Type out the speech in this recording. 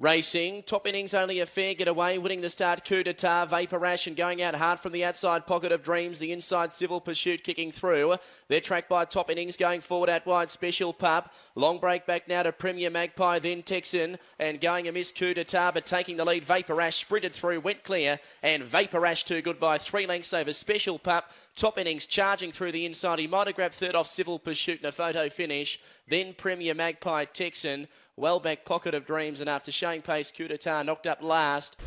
Racing, top innings only a fair getaway, winning the start coup d'etat, Vapourash and going out hard from the outside pocket of Dreams, the inside Civil Pursuit kicking through. They're tracked by top innings going forward out wide Special Pup. Long break back now to Premier Magpie, then Texan and going a miss coup d'etat but taking the lead. Vapourash sprinted through, went clear and Vapourash too good by three lengths over Special Pup. Top innings charging through the inside. He might have grabbed third off Civil Pursuit in a photo finish. Then Premier Magpie Texan well back pocket of dreams and after showing pace d'etat knocked up last